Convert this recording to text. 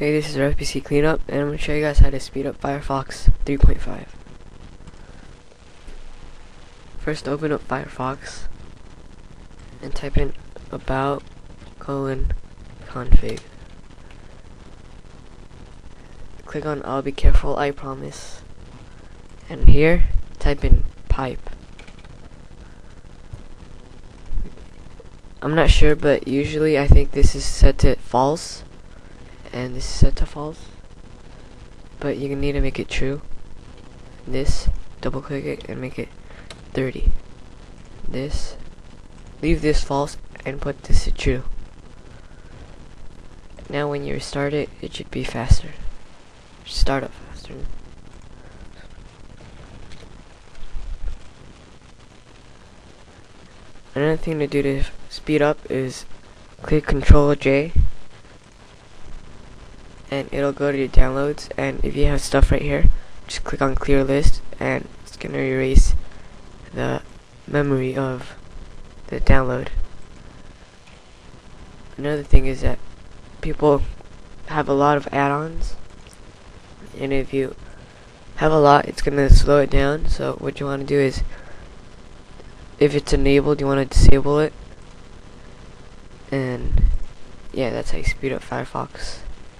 Hey, this is REVPC Cleanup, and I'm going to show you guys how to speed up Firefox 3.5. First, open up Firefox, and type in about colon config. Click on I'll be careful, I promise. And here, type in pipe. I'm not sure, but usually I think this is set to false and this is set to false. But you need to make it true. This double click it and make it 30 this leave this false and put this to true. Now when you restart it it should be faster. Start up faster. Another thing to do to speed up is click control J and it'll go to your downloads. And if you have stuff right here just click on clear list and it's gonna erase the memory of the download. Another thing is that people have a lot of add-ons and if you have a lot it's gonna slow it down. So what you want to do is if it's enabled you want to disable it. And yeah that's how you speed up Firefox